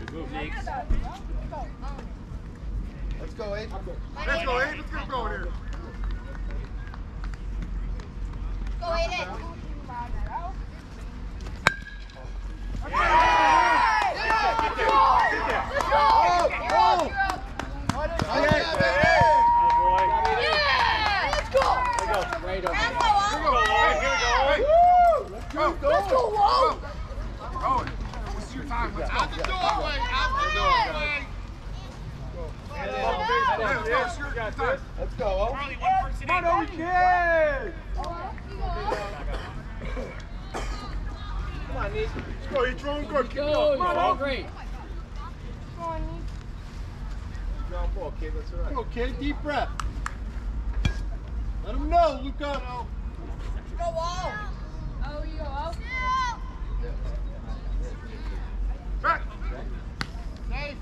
Good move, Neeks. Let's go, Abe. Let's go, Abe. Let's get him going here. Go, Aiden. Yeah! Let's go! Right Round over. go, Hey, huh? here we go. Hey. Go. Let's go, Whoa! Go. This is your time. Let's go. Out the doorway, out the doorway. Let's go. It's your time. Let's go, oh. Come on, Owen, kid. Come on, Nick. Let's go. You're throwing good. Keep it Go, up. you're Come on, all Ground ball, kid. That's all right. Go, kid. Deep breath. Let him know, Luca. Go, Wall! Oh, you go out. Back. Safe.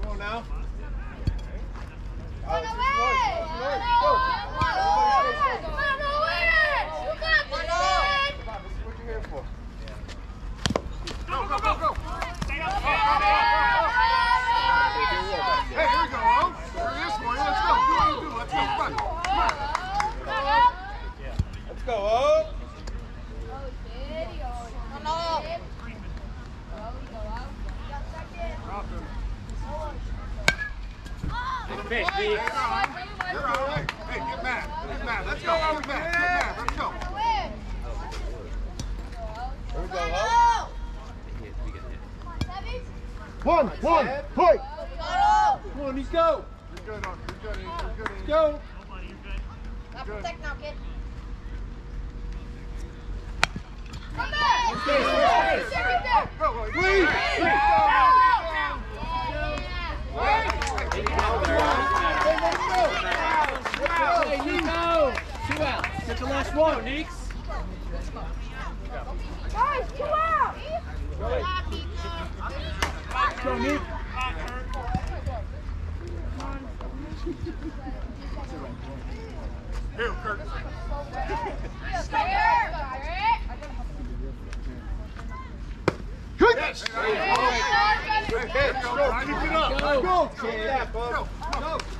Come on now. Run away! Run away! Run away! You got this, man! What you here for? Go, go, go, go. Hey, here we go, Owen. Here it is for you. Let's go. Do what you do. Let's go. Come on. Come on. Let's go, oh. Run up. Drop him. Good pitch, you're on. You're on. Hey, hey, get mad. Get mad. Let's go. Get mad. Get mad. Let's go. Here we go, oh. One, one, play. Come on, he's go. You're good. You're good, You're good, Ian. Go. Now protect now, kid. Come back! Go, go. Please. Hey, Nico. Two outs. The last one, Neeks. Guys, two out! Go, Neek. Here, Kurt. Yes. Hey, here we go. Keep it up. Go. Go, Go, kid. yeah, bud. Go. Go.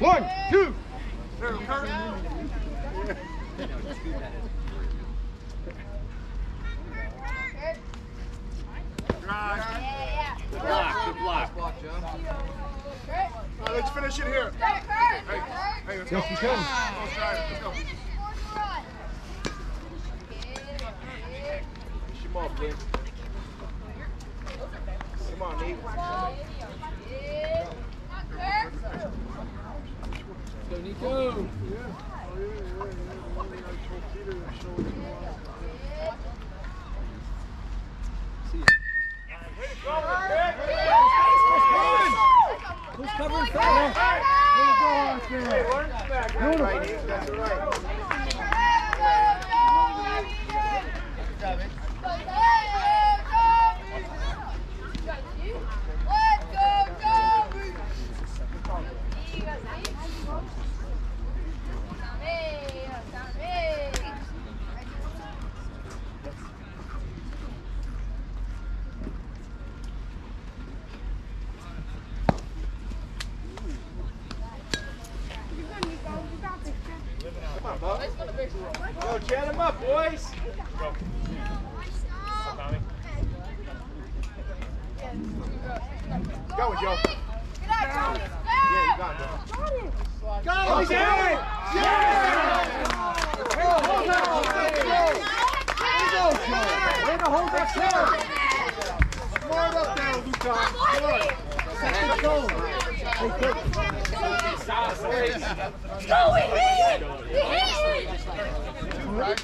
One, two. Drive. Block, good block. All right, let's finish it here. Hey, hey, let's go. Yes, you can. Let's try it. Let's go. Push him off, kid. Come on, Nick. Go, Nico. Who's covering first? Hey, that. That's right, Nick. That's right. Go, chat him up, boys. Go, Joe. Get out, Tommy! Yeah, you got it. Go, in. Yeah. Hold Way to hold that serve. Smart up there, Luca. Good. Second goal. Go, hit it! We hit it! Those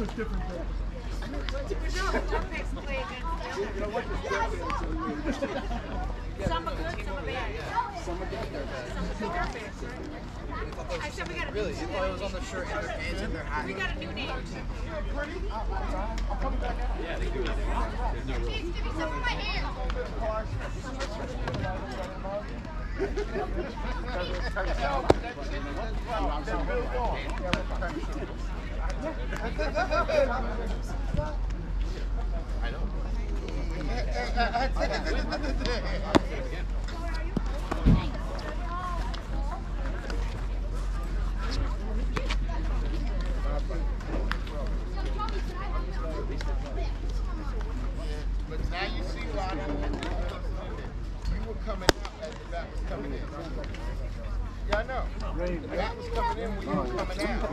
are different things. Some are good, some are bad. Some are good, some are bad. I said we got a new Really? You thought it was on the shirt and their pants and their hat? We got a new name. Give me some of my hands. But you see why you were coming out as the back was coming in. Yeah, I know. The back was coming in when you were coming out.